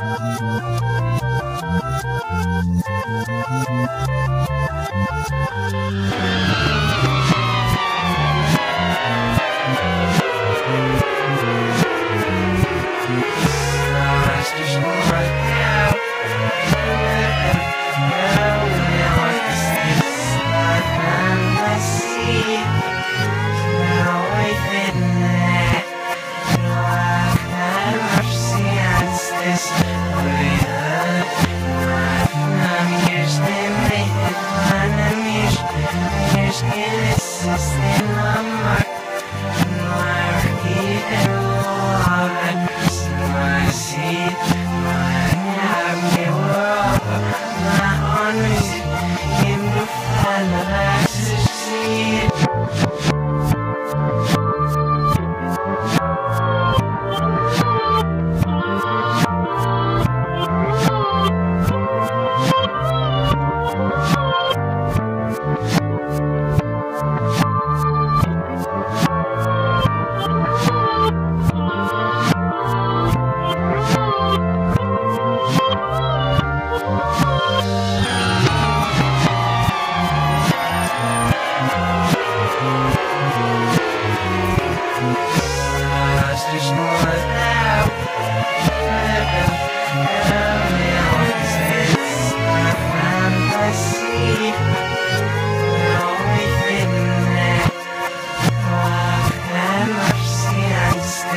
Thank you. Yes.